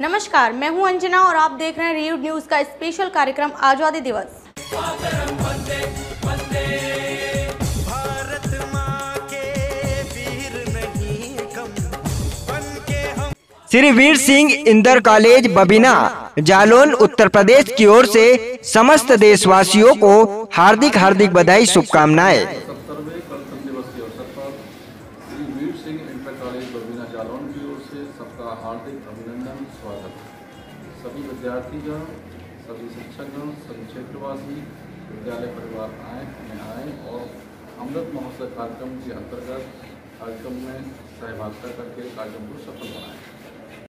नमस्कार मैं हूँ अंजना और आप देख रहे हैं रीड न्यूज़ का स्पेशल कार्यक्रम आज़ादी दिवस। हम श्री वीर सिंह इंदर कॉलेज बबीना जालौन उत्तर प्रदेश की ओर से समस्त देशवासियों को हार्दिक हार्दिक बधाई शुभकामनाएँ। श्री वीर सिंह इंटर कॉलेज बबीना जालौन की ओर से सबका हार्दिक अभिनंदन, स्वागत। सभी विद्यार्थीगण, सभी शिक्षकगण, सभी क्षेत्रवासी, विद्यालय परिवार आए में आए और अमृत महोत्सव कार्यक्रम के अंतर्गत कार्यक्रम में सहभागिता करके कार्यक्रम को सफल बनाएँ।